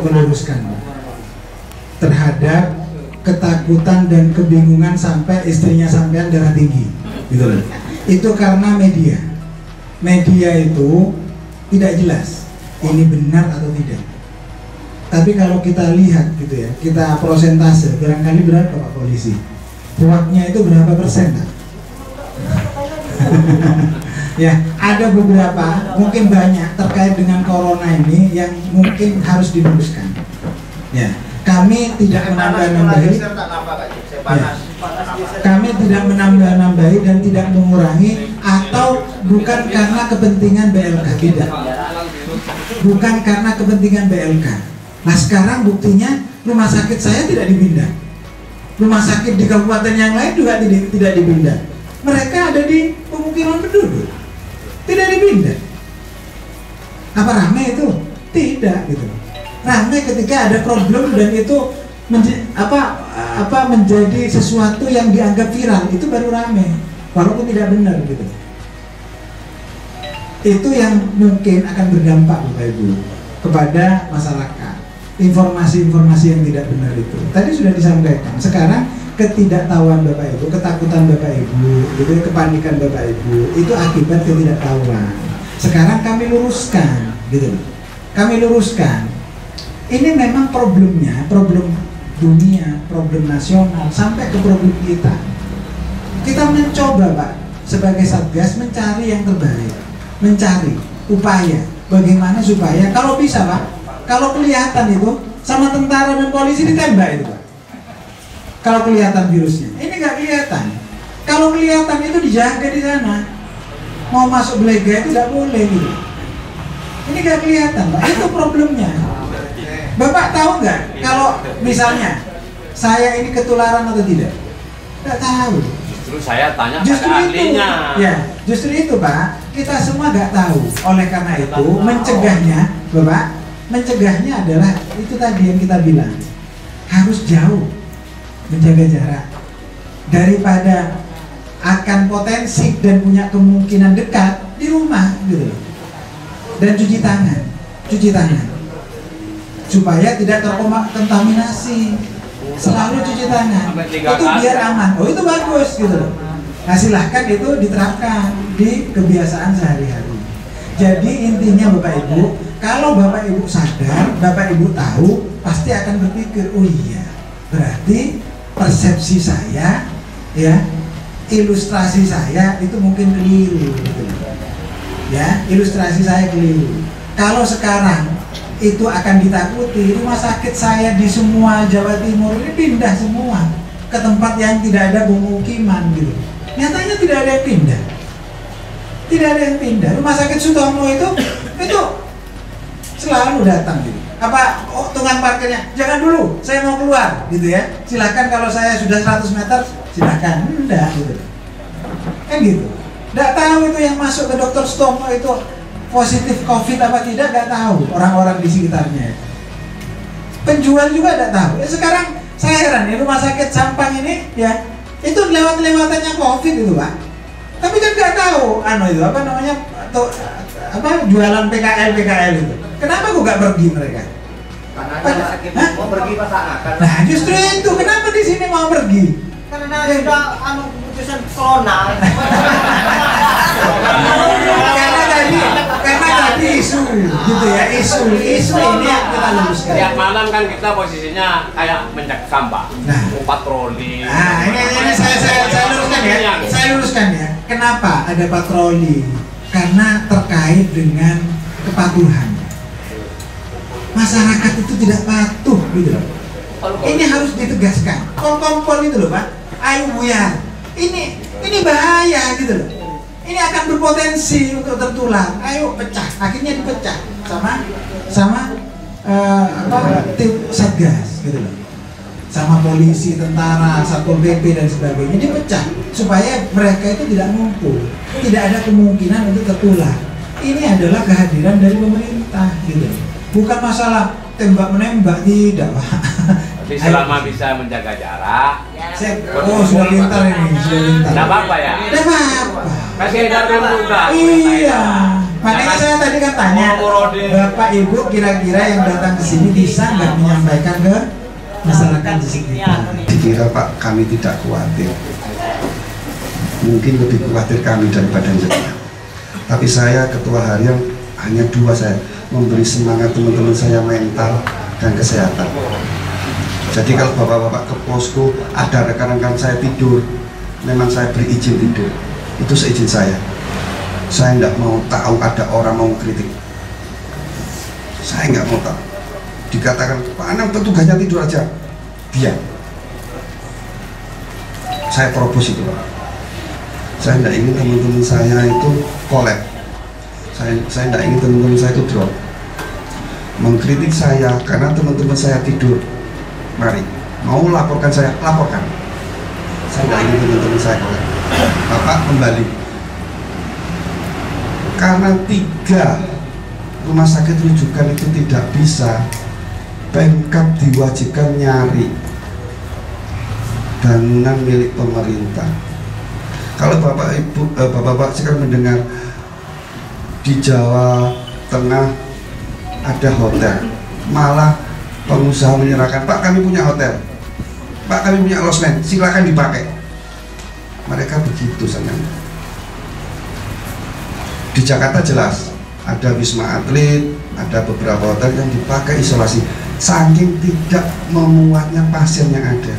untuk meluruskan terhadap ketakutan dan kebingungan sampai istrinya sampean darah tinggi gitu loh. itu karena media media itu tidak jelas ini benar atau tidak tapi kalau kita lihat gitu ya kita prosentase barangkali berapa pak polisi kuatnya itu berapa persen Pak? ya ada beberapa mungkin banyak terkait dengan corona ini yang mungkin harus diluruskan ya kami tidak menambah-nambahi. ya. kami tidak menambah-nambahi dan tidak mengurangi atau bukan karena kepentingan BLK tidak. Bukan karena kepentingan BLK nah sekarang buktinya rumah sakit saya tidak dipindah. Rumah sakit di kabupaten yang lain juga tidak, tidak dipindah. Mereka ada di pemukiman penduduk tidak dipindah apa rame itu? Tidak gitu. Rame ketika ada problem dan itu menj- apa apa menjadi sesuatu yang dianggap viral itu baru rame walaupun tidak benar gitu. Itu yang mungkin akan berdampak Bapak Ibu kepada masyarakat. Informasi-informasi yang tidak benar itu. Tadi sudah disampaikan. Sekarang ketidaktahuan Bapak Ibu ketakutan Bapak Ibu gitu ya, kepanikan Bapak Ibu itu akibat ketidaktahuan. Sekarang kami luruskan gitu kami luruskan. Ini memang problemnya problem dunia problem nasional sampai ke problem kita. Kita mencoba Pak sebagai satgas mencari yang terbaik mencari upaya bagaimana supaya kalau bisa Pak kalau kelihatan itu sama tentara dan polisi ditembak itu Pak kalau kelihatan virusnya ini nggak kelihatan kalau kelihatan itu dijaga di sana mau masuk belega itu nggak boleh gitu ini nggak kelihatan Pak itu problemnya Bapak tahu nggak kalau misalnya saya ini ketularan atau tidak? Nggak tahu. Justru saya tanya Justru pada itu, ahlinya. ya, justru itu Pak. Kita semua nggak tahu. Oleh karena itu, mencegahnya, Bapak, mencegahnya adalah itu tadi yang kita bilang harus jauh menjaga jarak. Daripada akan potensi dan punya kemungkinan dekat di rumah gitu loh. Dan cuci tangan, cuci tangan. Supaya tidak terkontaminasi. Selalu cuci tangan. Itu biar aman. Oh itu bagus gitu loh. Nah silahkan itu diterapkan di kebiasaan sehari-hari. Jadi intinya bapak ibu kalau bapak ibu sadar bapak ibu tahu pasti akan berpikir oh iya. Berarti persepsi saya ya ilustrasi saya itu mungkin keliru gitu. Ya ilustrasi saya keliru. Kalau sekarang itu akan ditakuti rumah sakit saya di semua Jawa Timur ini pindah semua ke tempat yang tidak ada pemukiman gitu. Nyatanya tidak ada yang pindah. Tidak ada yang pindah. Rumah sakit Sutomo itu itu selalu datang gitu apa oh, tukang parkirnya? Jangan dulu saya mau keluar gitu ya. Silahkan kalau saya sudah 100 meter silahkan enggak gitu. Kan gitu. Enggak tahu itu yang masuk ke dokter Sutomo itu positif covid apa tidak nggak tahu orang-orang di sekitarnya. Penjual juga nggak tahu. Ya sekarang saya heran ya rumah sakit Sampang ini ya itu lewat-lewatannya covid itu pak. Tapi kan nggak tahu anu itu apa namanya atau apa jualan PKL PKL itu kenapa kok nggak pergi mereka Karena Pada- ada sakit Hah? mau pergi pasangan. nah justru itu kenapa di sini mau pergi Karena sudah anu keputusan corona. karena tadi karena tadi isu gitu ya isu isu ini yang kita luruskan Tiap malam kan kita posisinya kayak mencek sampah, Nah. patroli. Nah, ini, ini saya, saya, saya luruskan ya. Saya luruskan ya. Kenapa ada patroli? Karena terkait dengan kepatuhan. Masyarakat itu tidak patuh gitu loh. Ini harus ditegaskan. Kompol itu loh, Pak. Ayo buyar. Ini ini bahaya gitu loh. Ini akan berpotensi untuk tertular. Ayo pecah. Akhirnya dipecah sama sama apa tim satgas gitu loh sama polisi, tentara, satpol pp dan sebagainya dipecah supaya mereka itu tidak ngumpul, tidak ada kemungkinan untuk tertular. Ini adalah kehadiran dari pemerintah, gitu. Bukan masalah tembak menembak tidak, pak. Tapi selama bisa menjaga jarak, Saya, oh sudah pintar ini, sudah pintar. tidak apa-apa ya. Tidak apa-apa. Kasih edarkan juga. Iya. Makanya saya tadi kan tanya. Bapak Ibu kira-kira yang datang ke sini bisa nggak menyampaikan ke masyarakat di sekitar? dikira Pak kami tidak khawatir mungkin lebih khawatir kami daripada jenengan tapi saya ketua harian hanya dua saya memberi semangat teman-teman saya mental dan kesehatan. Jadi kalau bapak-bapak ke posko ada rekan-rekan saya tidur memang saya beri izin tidur. Itu seizin saya. Saya tidak mau tahu ada orang mau kritik. Saya nggak mau tahu. Dikatakan Pak Anam petugasnya tidur aja. Diam. Saya propose itu Pak. Saya tidak ingin teman-teman saya itu kolab saya saya tidak ingin teman-teman saya itu drop. Mengkritik saya karena teman-teman saya tidur. Mari mau laporkan saya laporkan. Saya tidak ingin teman-teman saya kolab Bapak kembali. Karena tiga rumah sakit rujukan itu tidak bisa Pemkap diwajibkan nyari bangunan milik pemerintah. Kalau bapak ibu, eh, bapak-bapak sekarang mendengar di Jawa Tengah ada hotel, malah pengusaha menyerahkan, Pak kami punya hotel, Pak kami punya losmen, silakan dipakai. Mereka begitu senang. Di Jakarta jelas ada wisma atlet, ada beberapa hotel yang dipakai isolasi, saking tidak memuatnya pasien yang ada.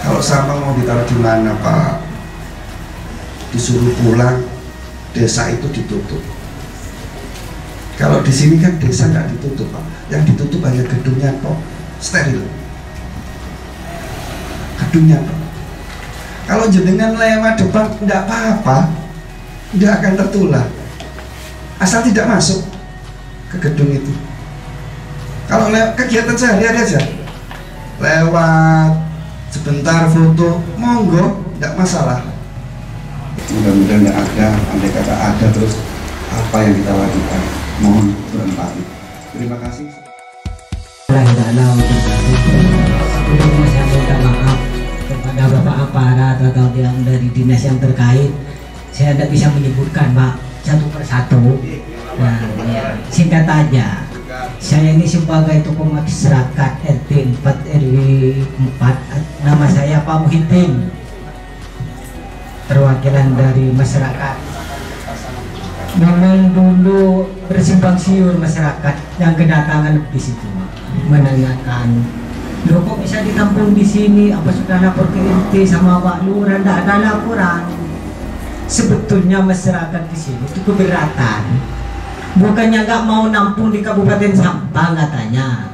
Kalau sampah mau ditaruh di mana Pak? Disuruh pulang, desa itu ditutup. Kalau di sini kan desa nggak ditutup Pak, yang ditutup hanya gedungnya kok steril. Gedungnya Pak. Kalau jenengan lewat depan nggak apa-apa, nggak akan tertular. Asal tidak masuk ke gedung itu. Kalau lewat kegiatan sehari-hari aja, lewat sebentar foto, monggo, tidak masalah. Mudah-mudahan tidak ada, andai kata ada terus apa yang kita lakukan, mohon berempati. Terima kasih. Saya minta maaf kepada bapak aparat atau yang dari dinas yang terkait. Saya tidak bisa menyebutkan pak satu persatu. Nah, ya, singkat aja. Saya ini sebagai tokoh masyarakat RT 4 RW 4 nama saya Pak Muhyiddin perwakilan dari masyarakat. Memang dulu bersimpang siur masyarakat yang kedatangan di situ menanyakan lo kok bisa ditampung di sini? Apa sudah lapor ke RT sama Pak Lurah? Tidak ada laporan. Sebetulnya masyarakat di sini itu keberatan. Bukannya nggak mau nampung di Kabupaten Sampang katanya.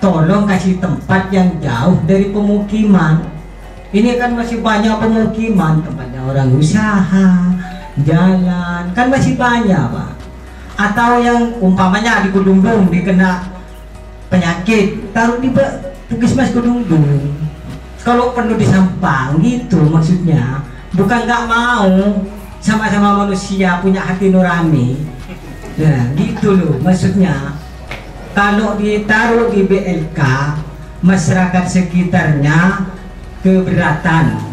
Tolong kasih tempat yang jauh dari pemukiman. Ini kan masih banyak pemukiman tempatnya orang usaha jalan kan masih banyak pak atau yang umpamanya di Kedungdung dikena penyakit taruh di Puskesmas Kedungdung kalau perlu di Sampang gitu maksudnya bukan nggak mau sama-sama manusia punya hati nurani Nah, gitu loh maksudnya. Kalau ditaruh di BLK, masyarakat sekitarnya keberatan.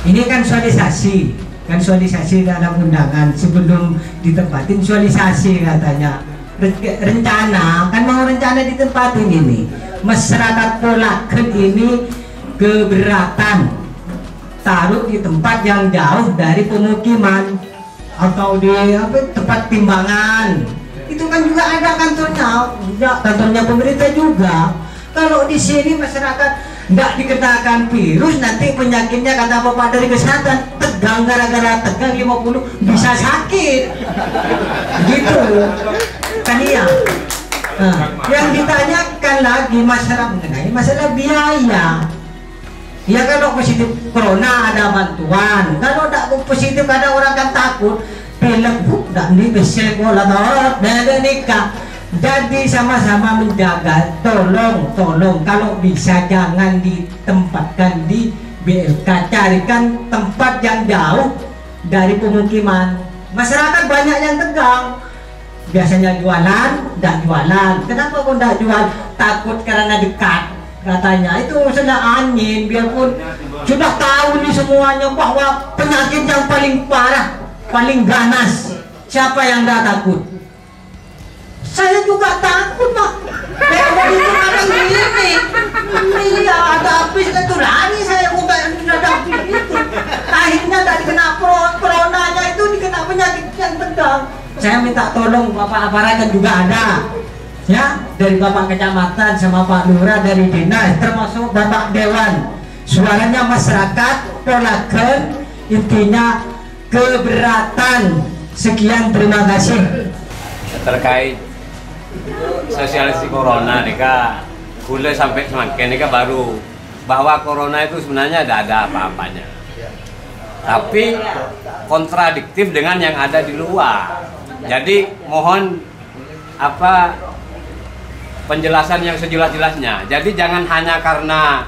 Ini kan sualisasi, kan sualisasi dalam undangan sebelum ditempatin. Sualisasi katanya. Re- Rencana, kan mau rencana ditempatin ini. Masyarakat Polaken ini keberatan. Taruh di tempat yang jauh dari pemukiman atau di apa tempat timbangan. Itu kan juga ada kantornya. Ya, kantornya pemerintah juga. Kalau di sini masyarakat nggak dikenakan virus nanti penyakitnya kata bapak dari kesehatan tegang gara-gara tegang 50 bisa sakit gitu kan iya nah, yang ditanyakan lagi masalah mengenai masalah biaya Ya kalau positif corona ada bantuan. Kalau tidak positif ada orang kan takut. Pelek bu, tidak nih besel bola dan nikah. Jadi sama-sama menjaga. Tolong, tolong kalau bisa jangan ditempatkan di BLK. Carikan tempat yang jauh dari pemukiman. Masyarakat banyak yang tegang. Biasanya jualan, tidak jualan. Kenapa kok tidak jual? Takut karena dekat katanya itu sudah angin biarpun sudah tahu nih semuanya bahwa penyakit yang paling parah paling ganas siapa yang tidak takut Saya juga takut pak. Lewat itu kadang gini. Iya ada habis itu lari saya udah menghadapi itu. Akhirnya dari kena coronanya itu dikena penyakit yang pedang. Saya minta tolong bapak aparat dan juga ada ya dari bapak kecamatan sama pak lurah dari dinas termasuk bapak dewan suaranya masyarakat polakan intinya keberatan sekian terima kasih terkait sosialisasi corona nih kak. Gula sampai semakin nih kak baru. Bahwa corona itu sebenarnya tidak ada apa-apanya. Tapi kontradiktif dengan yang ada di luar. Jadi mohon apa penjelasan yang sejelas-jelasnya. Jadi jangan hanya karena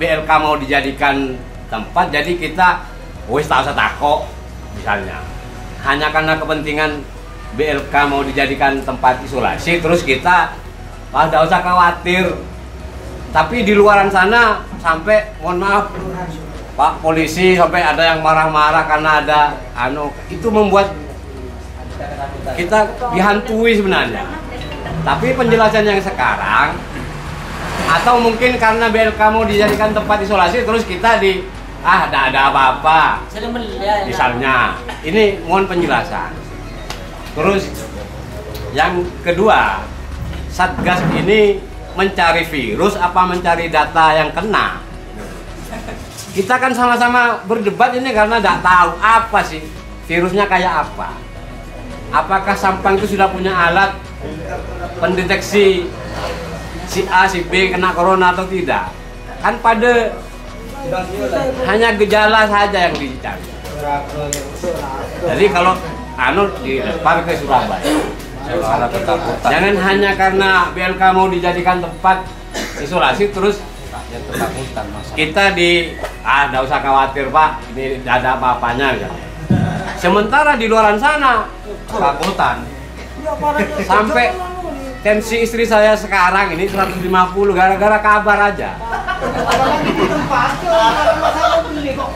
BLK mau dijadikan tempat jadi kita wis tak usah takut misalnya. Hanya karena kepentingan BLK mau dijadikan tempat isolasi terus kita ah tidak usah khawatir. Tapi di luaran sana sampai mohon maaf Pak polisi sampai ada yang marah-marah karena ada anu itu membuat kita dihantui sebenarnya. Tapi penjelasan yang sekarang atau mungkin karena BLK mau dijadikan tempat isolasi terus kita di ah tidak ada apa-apa. Misalnya ini mohon penjelasan terus yang kedua satgas ini mencari virus apa mencari data yang kena? Kita kan sama-sama berdebat ini karena tidak tahu apa sih virusnya kayak apa. Apakah Sampang itu sudah punya alat pendeteksi si A si B kena corona atau tidak? Kan pada hanya gejala saja yang dicari. Jadi kalau anu dilempar ke Surabaya. Jangan hanya karena BLK mau dijadikan tempat isolasi terus kita di ah tidak usah khawatir pak. Ini tidak ada apa-apanya misalnya. sementara di luaran sana ketakutan. Sampai tensi istri saya sekarang ini 150 gara-gara kabar aja.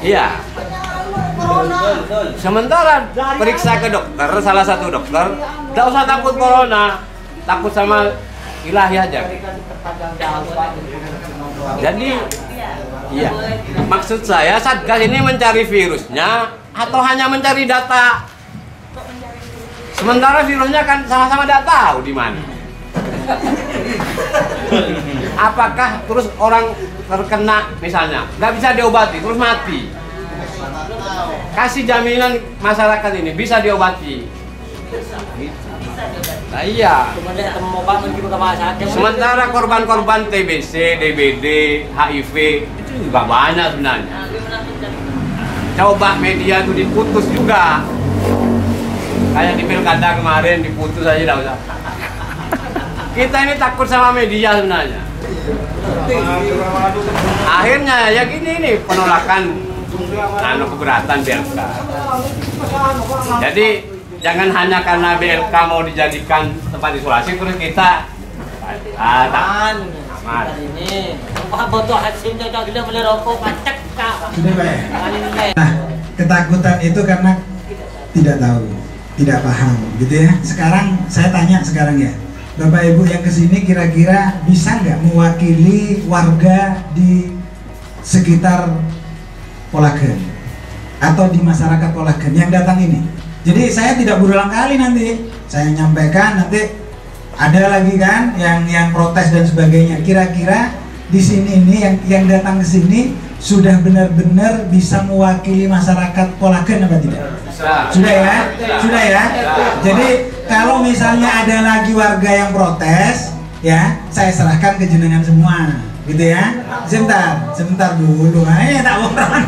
Iya sementara periksa ke dokter salah satu dokter. Tidak usah takut corona takut sama ilahi aja. Jadi iya. maksud saya satgas ini mencari virusnya atau hanya mencari data? Sementara virusnya kan sama-sama tidak tahu di mana. Apakah terus orang terkena misalnya nggak bisa diobati terus mati kasih jaminan masyarakat ini bisa diobati. Nah, iya. Sementara korban-korban TBC, DBD, HIV itu juga banyak sebenarnya. Coba media itu diputus juga. Kayak di pilkada kemarin diputus aja dah usah. Kita ini takut sama media sebenarnya. Akhirnya ya gini ini penolakan anu keberatan BLK jadi jangan hanya karena BLK mau dijadikan tempat isolasi terus kita ah, tak. Aman. Ini. Beli rokok pacek? Nah, ketakutan itu karena tidak tahu, tidak paham, gitu ya. Sekarang saya tanya sekarang ya, Bapak Ibu yang ke sini kira-kira bisa nggak mewakili warga di sekitar Polagen atau di masyarakat Polagen yang datang ini? Jadi saya tidak berulang kali nanti, saya nyampaikan nanti ada lagi kan yang yang protes dan sebagainya. Kira-kira di sini ini yang yang datang ke sini sudah benar-benar bisa mewakili masyarakat Polagen apa tidak? Sudah ya? Sudah ya? Jadi kalau misalnya ada lagi warga yang protes, ya saya serahkan ke jenengan semua, gitu ya? Sebentar, sebentar dulu, ayo tak boron.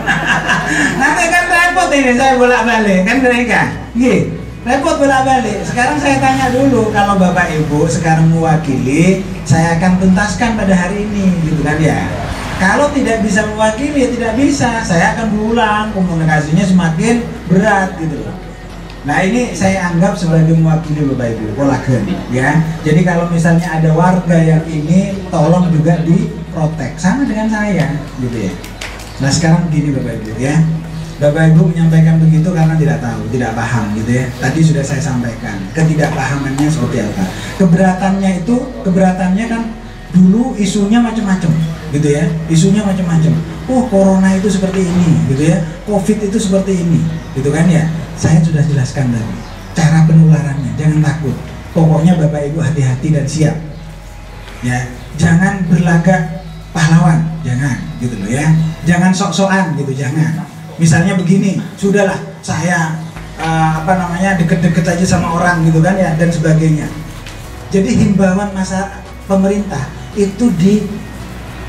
Nanti kan repot ini saya bolak-balik, kan mereka? Gih, repot bolak-balik. Sekarang saya tanya dulu, kalau bapak ibu sekarang mewakili, saya akan tuntaskan pada hari ini, gitu kan ya? Kalau tidak bisa mewakili, ya tidak bisa. Saya akan berulang, komunikasinya semakin berat gitu loh. Nah ini saya anggap sebagai mewakili Bapak Ibu, kolagen ya. Jadi kalau misalnya ada warga yang ini, tolong juga diprotek sama dengan saya gitu ya. Nah sekarang begini Bapak Ibu ya. Bapak Ibu menyampaikan begitu karena tidak tahu, tidak paham gitu ya. Tadi sudah saya sampaikan, ketidakpahamannya seperti apa. Keberatannya itu, keberatannya kan dulu isunya macam-macam gitu ya. Isunya macam-macam. Oh, corona itu seperti ini gitu ya. Covid itu seperti ini gitu kan ya. Saya sudah jelaskan tadi cara penularannya, jangan takut. Pokoknya Bapak Ibu hati-hati dan siap. Ya, jangan berlagak pahlawan, jangan gitu loh ya. Jangan sok-sokan gitu, jangan. Misalnya begini sudahlah saya uh, apa namanya deket-deket aja sama orang gitu kan ya dan sebagainya. Jadi himbauan masa pemerintah itu di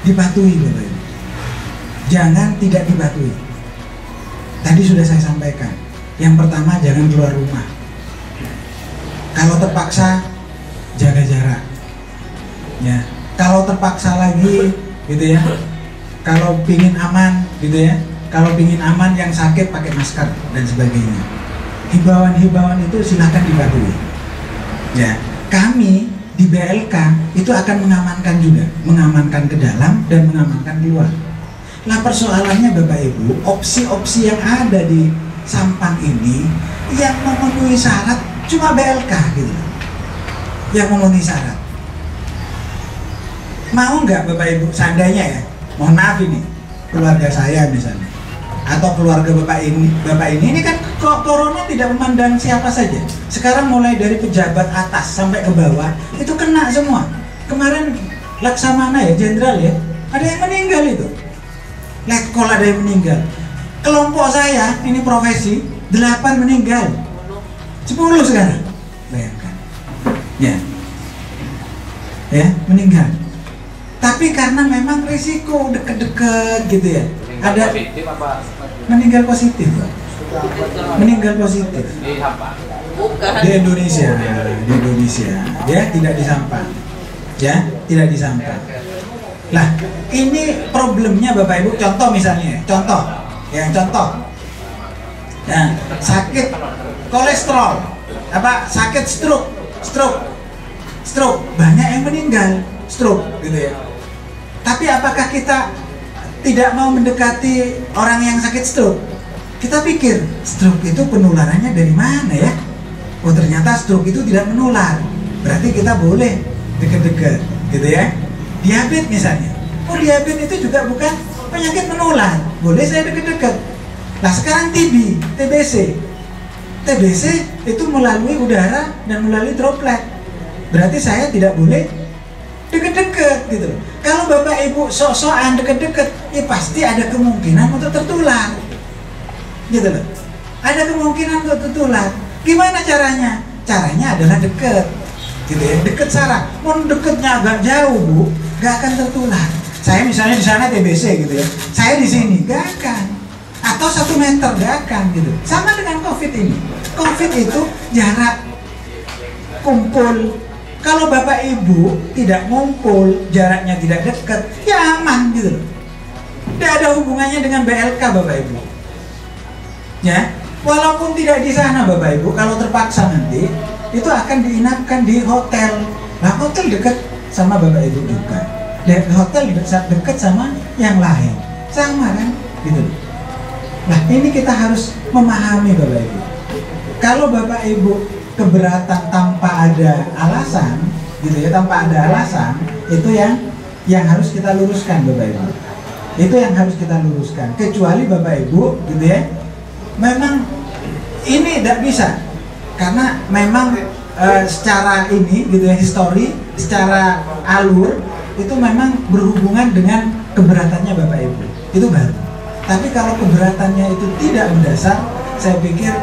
dipatuhi bapak ibu. Jangan tidak dipatuhi. Tadi sudah saya sampaikan. Yang pertama jangan keluar rumah. Kalau terpaksa jaga jarak. Ya. Kalau terpaksa lagi gitu ya. Kalau pingin aman gitu ya. Kalau ingin aman yang sakit pakai masker dan sebagainya. Himbauan-himbauan itu silahkan dipatuhi ya. Kami di BLK itu akan mengamankan juga. Mengamankan ke dalam dan mengamankan keluar. Nah persoalannya Bapak Ibu opsi-opsi yang ada di Sampang ini yang memenuhi syarat cuma BLK gitu. Yang memenuhi syarat mau nggak Bapak Ibu? Seandainya ya mohon maaf ini keluarga saya misalnya atau keluarga bapak ini bapak ini ini kan corona tidak memandang siapa saja. Sekarang mulai dari pejabat atas sampai ke bawah itu kena semua. Kemarin Laksamana ya jenderal ya ada yang meninggal itu. Letkol ada yang meninggal? Kelompok saya ini profesi delapan meninggal. Sepuluh sekarang. Bayangkan. Ya. Ya meninggal tapi karena memang risiko deket-deket gitu ya. Ada meninggal positif Pak. meninggal positif. Di Indonesia di Indonesia. Ya tidak di Sampang ya tidak di Sampang lah ini problemnya Bapak Ibu contoh misalnya contoh. Yang contoh. Nah, sakit kolesterol. Apa? Sakit stroke stroke. Stroke. Banyak yang meninggal stroke gitu ya tapi apakah kita tidak mau mendekati orang yang sakit stroke? Kita pikir stroke itu penularannya dari mana ya? Oh ternyata stroke itu tidak menular. Berarti kita boleh deket-deket gitu ya? Diabetes misalnya. Oh diabetes itu juga bukan penyakit menular. Boleh saya deket-deket. Nah sekarang TB TBC TBC itu melalui udara dan melalui droplet. Berarti saya tidak boleh deket-deket gitu loh. Kalau bapak ibu sok-sokan deket-deket, ya pasti ada kemungkinan untuk tertular. Gitu loh. Ada kemungkinan untuk tertular. Gimana caranya? Caranya adalah deket. Gitu ya, deket sarang. Mau deketnya agak jauh bu, gak akan tertular. Saya misalnya di sana TBC gitu ya, saya di sini gak akan. Atau satu meter gak akan gitu. Sama dengan COVID ini. COVID itu jarak kumpul kalau bapak ibu tidak ngumpul, jaraknya tidak dekat, ya aman gitu. Tidak ada hubungannya dengan BLK bapak ibu. Ya, walaupun tidak di sana bapak ibu, kalau terpaksa nanti itu akan diinapkan di hotel. Nah hotel dekat sama bapak ibu juga. Dan hotel dekat sama yang lain, sama kan? Gitu. Nah ini kita harus memahami bapak ibu. Kalau bapak ibu keberatan tanpa ada alasan gitu ya tanpa ada alasan itu yang yang harus kita luruskan bapak ibu. Itu yang harus kita luruskan. Kecuali bapak ibu gitu ya memang ini tidak bisa. Karena memang e, secara ini gitu ya histori secara alur itu memang berhubungan dengan keberatannya bapak ibu. Itu baru. Tapi kalau keberatannya itu tidak mendasar saya pikir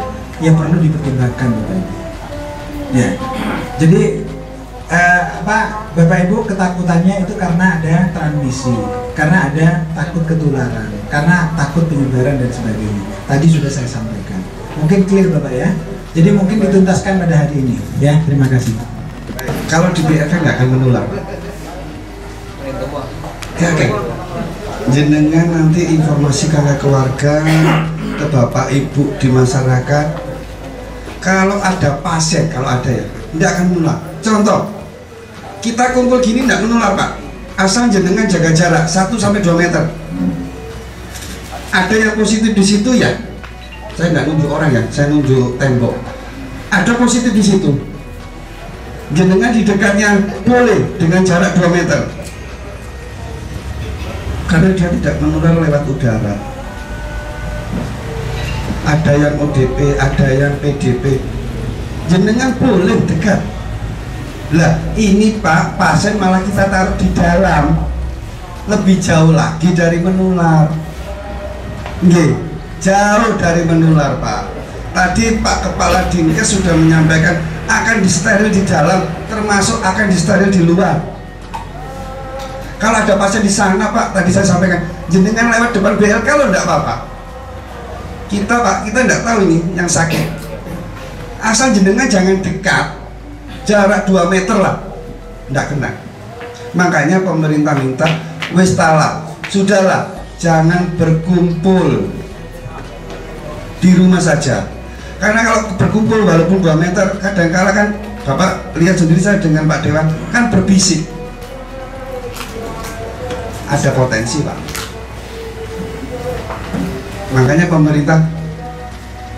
ya perlu dipertimbangkan bapak ibu ya. Jadi eh, apa bapak ibu ketakutannya itu karena ada transmisi karena ada takut ketularan karena takut penyebaran dan sebagainya. Tadi sudah saya sampaikan. Mungkin clear bapak ya? Jadi mungkin dituntaskan pada hari ini. Ya terima kasih. Kalau di BFK nggak akan menular. Ya oke. Jenengan nanti informasi ke keluarga ke bapak ibu di masyarakat kalau ada pasien kalau ada ya tidak akan menular. Contoh kita kumpul gini tidak menular pak. Asal jenengan jaga jarak 1 sampai 2 meter. Ada yang positif di situ ya? Saya nggak nunjuk orang ya saya nunjuk tembok. Ada positif di situ? Jenengan di dekatnya boleh dengan jarak 2 meter. Karena dia tidak menular lewat udara ada yang ODP ada yang PDP jenengan boleh dekat. Lah ini pak pasien malah kita taruh di dalam. Lebih jauh lagi dari menular. Nggih, jauh dari menular pak. Tadi Pak Kepala Dinkes sudah menyampaikan akan disteril di dalam termasuk akan disteril di luar. Kalau ada pasien di sana Pak tadi saya sampaikan jenengan lewat depan BLK lo enggak apa-apa kita Pak kita enggak tahu ini yang sakit. Asal jenengan jangan dekat jarak 2 meter lah. Enggak kena. Makanya pemerintah minta wis talak sudahlah jangan berkumpul. Di rumah saja. Karena kalau berkumpul walaupun 2 meter kadang-kala kan Bapak lihat sendiri saya dengan Pak Dewan kan berbisik. Ada potensi Pak makanya pemerintah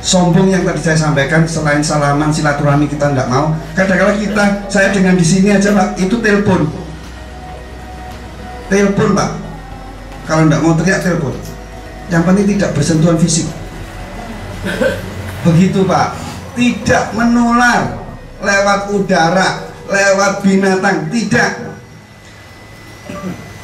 sombong yang tadi saya sampaikan selain salaman silaturahmi kita nggak mau. Kadang-kala kita saya dengan di sini aja Pak itu telepon. Telepon Pak. Kalau nggak mau teriak telepon. Yang penting tidak bersentuhan fisik. Begitu Pak. Tidak menular lewat udara lewat binatang. Tidak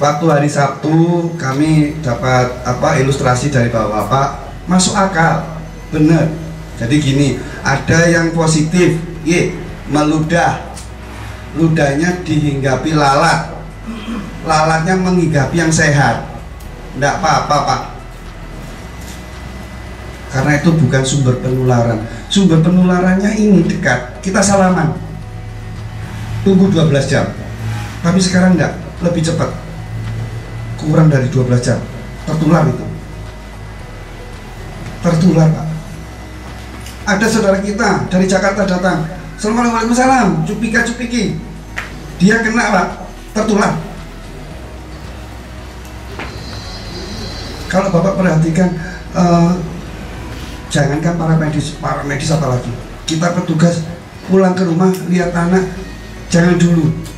waktu hari Sabtu kami dapat apa ilustrasi dari bapak-bapak. Masuk akal. Benar jadi gini ada yang positif. Ye meludah. Ludahnya dihinggapi lalat. Lalatnya menghigapi yang sehat. Tidak apa-apa pak. Karena itu bukan sumber penularan. Sumber penularannya ini dekat. Kita salaman. Tunggu 12 jam. Tapi sekarang enggak lebih cepat kurang dari 12 jam. Tertular itu. Tertular pak. Ada saudara kita dari Jakarta datang. Assalamualaikum salam cupika cupiki. Dia kena pak. Tertular. Kalau bapak perhatikan eh, jangankan para medis para medis apalagi. Kita petugas pulang ke rumah lihat anak. Jangan dulu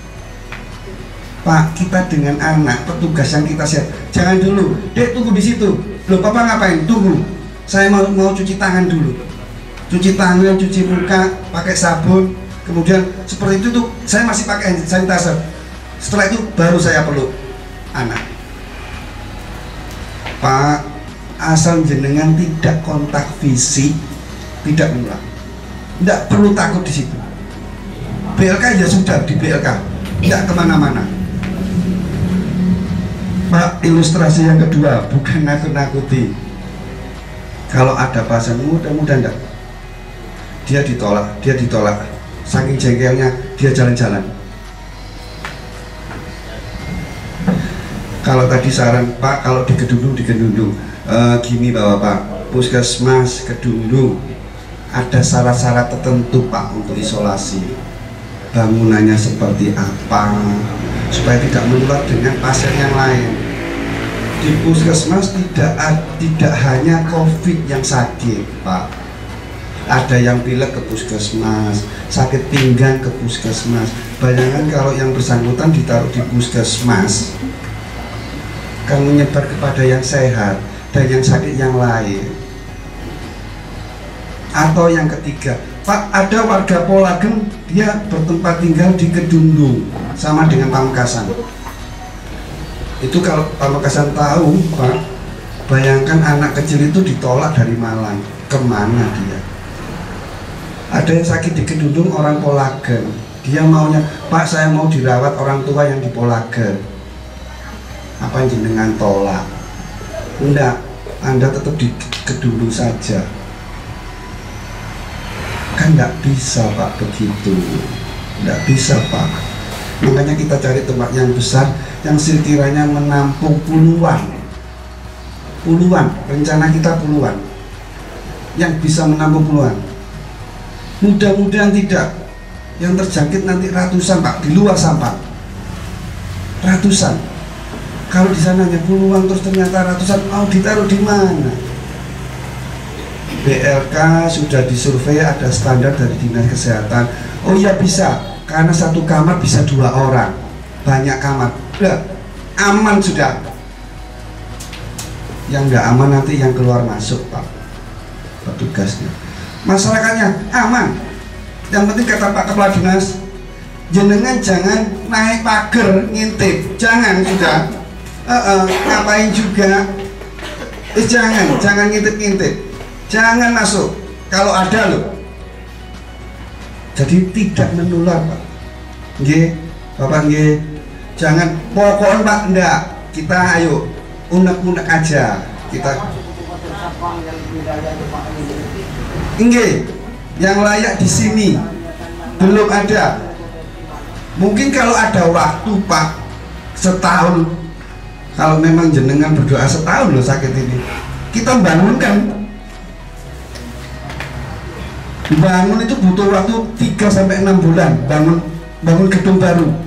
Pak kita dengan anak petugas yang kita siap jangan dulu. Dek tunggu di situ. Loh papa ngapain? Tunggu. Saya mau mau cuci tangan dulu. Cuci tangan cuci muka pakai sabun. Kemudian seperti itu tuh saya masih pakai hand sanitizer. Setelah itu baru saya peluk anak. Pak asal jenengan tidak kontak fisik tidak menular tidak perlu takut di situ. BLK ya sudah di BLK tidak ke mana-mana Pak ilustrasi yang kedua bukan nakut-nakuti. Kalau ada pasien mudah-mudahan enggak. Dia ditolak dia ditolak. Saking jengkelnya dia jalan-jalan. Kalau tadi saran Pak kalau di Kedundung di Kedundung. E, gini Bapak Pak puskesmas Kedundung ada syarat-syarat tertentu Pak untuk isolasi. Bangunannya seperti apa supaya tidak menular dengan pasien yang lain di puskesmas tidak tidak hanya covid yang sakit Pak. Ada yang pilek ke puskesmas sakit pinggang ke puskesmas. Bayangkan kalau yang bersangkutan ditaruh di puskesmas akan menyebar kepada yang sehat dan yang sakit yang lain. Atau yang ketiga Pak ada warga Polagen dia bertempat tinggal di Kedundung sama dengan Pamekasan itu kalau Pamekasan tahu Pak bayangkan anak kecil itu ditolak dari Malang. Ke mana dia? Ada yang sakit di Kedundung orang Polagen. Dia maunya Pak saya mau dirawat orang tua yang di Polagen. Apa yang jenengan tolak? Enggak anda tetap di kedulu saja. Kan enggak bisa pak begitu. Enggak bisa pak. Makanya kita cari tempat yang besar yang sekiranya menampung puluhan puluhan rencana kita puluhan yang bisa menampung puluhan. Mudah-mudahan tidak. Yang terjangkit nanti ratusan pak di luar sampah. Ratusan. Kalau di sana hanya puluhan terus ternyata ratusan mau ditaruh di mana? BLK sudah disurvei ada standar dari dinas kesehatan. Oh iya bisa. Karena satu kamar bisa dua orang. Banyak kamar udah aman sudah. Yang nggak aman nanti yang keluar masuk pak. Petugasnya. Masyarakatnya aman. Yang penting kata pak kepala dinas jenengan jangan naik pagar ngintip. Jangan sudah. Eh, eh, ngapain juga? Eh, jangan jangan ngintip-ngintip jangan masuk. Kalau ada loh. Jadi tidak menular pak. Nggih, bapak nggih jangan pokoknya pak enggak. Kita ayo unek-unek aja. Kita Nggih, yang layak di sini. Belum ada. Mungkin kalau ada waktu pak setahun. Kalau memang jenengan berdoa setahun loh sakit ini. Kita bangunkan bangun itu butuh waktu 3 sampai 6 bulan. Bangun bangun gedung baru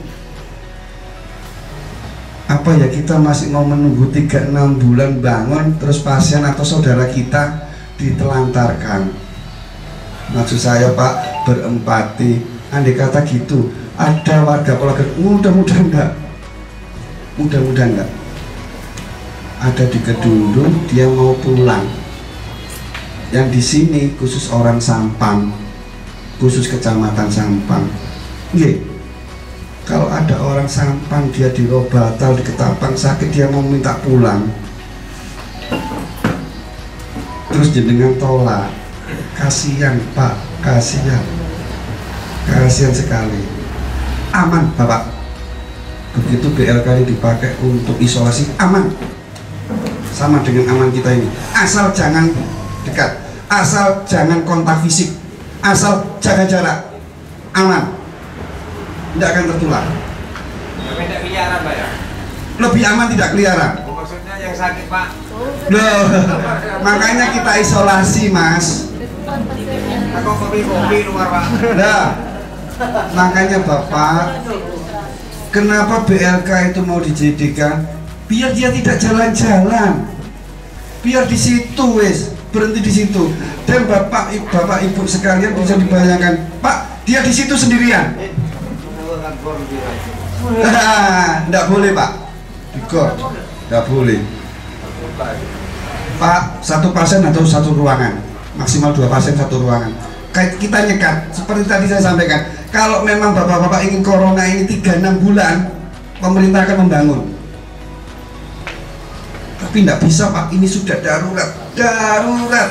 apa ya kita masih mau menunggu 3-6 bulan bangun terus pasien atau saudara kita ditelantarkan? Maksud saya pak berempati. Andai kata gitu ada warga keluarga mudah-mudahan enggak. Mudah-mudahan enggak. Ada di Kedundung dia mau pulang. Yang di sini khusus orang Sampang khusus kecamatan Sampang. Nggih. Orang Sampang dia di Robatal di Ketapang sakit dia mau minta pulang. Terus jenengan tolak. Kasihan Pak kasihan. Kasihan sekali. Aman Bapak. Begitu BLK ini dipakai untuk isolasi aman. Sama dengan aman kita ini. Asal jangan dekat. Asal jangan kontak fisik. Asal jaga jarak. Aman. Tidak akan tertular keliaran pak ya? lebih aman tidak keliaran Oh, Maksudnya yang sakit pak? Loh, makanya kita isolasi mas Aku kopi-kopi luar pak nah makanya bapak kenapa BLK itu mau dijadikan biar dia tidak jalan-jalan biar di situ wes berhenti di situ dan bapak bapak ibu sekalian bisa dibayangkan pak dia di situ sendirian tidak boleh pak. Di gor tidak boleh. Pak satu pasien atau satu ruangan? Maksimal dua pasien satu ruangan. Kita nyekat seperti tadi saya sampaikan kalau memang bapak-bapak ingin corona ini 3-6 bulan pemerintah akan membangun. Tapi tidak bisa pak. Ini sudah darurat darurat